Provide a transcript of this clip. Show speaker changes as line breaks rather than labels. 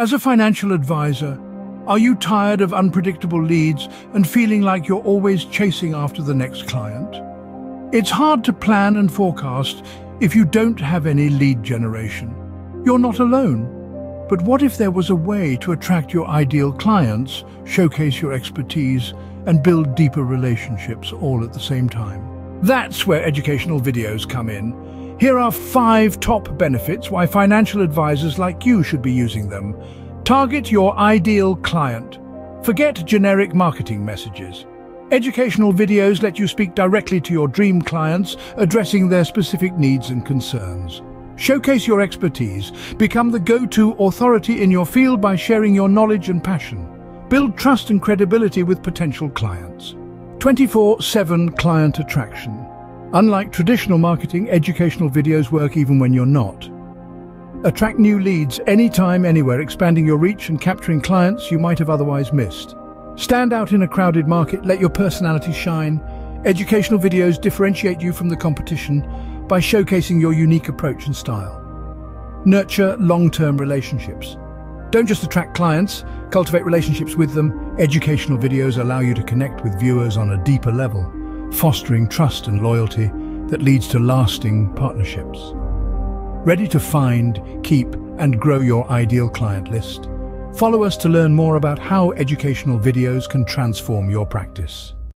As a financial advisor, are you tired of unpredictable leads and feeling like you're always chasing after the next client? It's hard to plan and forecast if you don't have any lead generation. You're not alone. But what if there was a way to attract your ideal clients, showcase your expertise, and build deeper relationships all at the same time? That's where educational videos come in. Here are five top benefits why financial advisors like you should be using them. Target your ideal client. Forget generic marketing messages. Educational videos let you speak directly to your dream clients, addressing their specific needs and concerns. Showcase your expertise. Become the go-to authority in your field by sharing your knowledge and passion. Build trust and credibility with potential clients. 24-7 client attraction. Unlike traditional marketing, educational videos work even when you're not. Attract new leads anytime, anywhere, expanding your reach and capturing clients you might have otherwise missed. Stand out in a crowded market, let your personality shine. Educational videos differentiate you from the competition by showcasing your unique approach and style. Nurture long-term relationships. Don't just attract clients, cultivate relationships with them. Educational videos allow you to connect with viewers on a deeper level fostering trust and loyalty that leads to lasting partnerships. Ready to find, keep and grow your ideal client list? Follow us to learn more about how educational videos can transform your practice.